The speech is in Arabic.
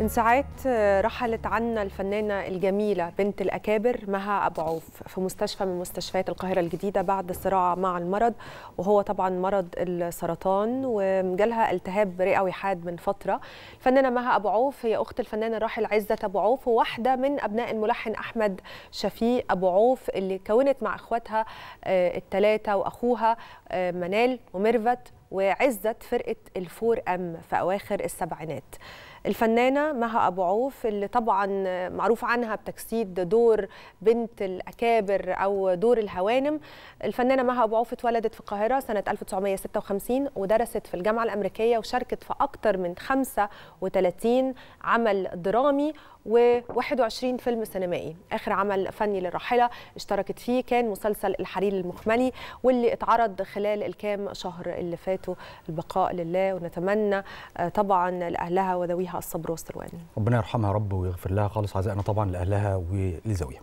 من ساعات رحلت عنا الفنانة الجميلة بنت الأكابر مها أبو عوف في مستشفى من مستشفيات القاهرة الجديدة بعد صراع مع المرض وهو طبعا مرض السرطان وجالها التهاب رئوي حاد من فترة. الفنانة مها أبو عوف هي أخت الفنان الراحل عزت أبو عوف وواحدة من أبناء الملحن أحمد شفيق أبو عوف اللي كونت مع إخواتها الثلاثة وأخوها منال وميرفت. وعزت فرقة الفور أم في أواخر السبعينات. الفنانة مها أبو عوف اللي طبعا معروف عنها بتجسيد دور بنت الأكابر أو دور الهوانم. الفنانة مها أبو عوف اتولدت في القاهرة سنة 1956 ودرست في الجامعة الأمريكية وشاركت في أكثر من 35 عمل درامي و21 فيلم سينمائي. آخر عمل فني للراحلة اشتركت فيه كان مسلسل الحرير المخملي واللي اتعرض خلال الكام شهر اللي فاتوا البقاء لله ونتمنى طبعا لأهلها وذويها الصبر والسلوان ربنا يرحمها رب ويغفر لها خالص عزائنا طبعا لأهلها ولزويها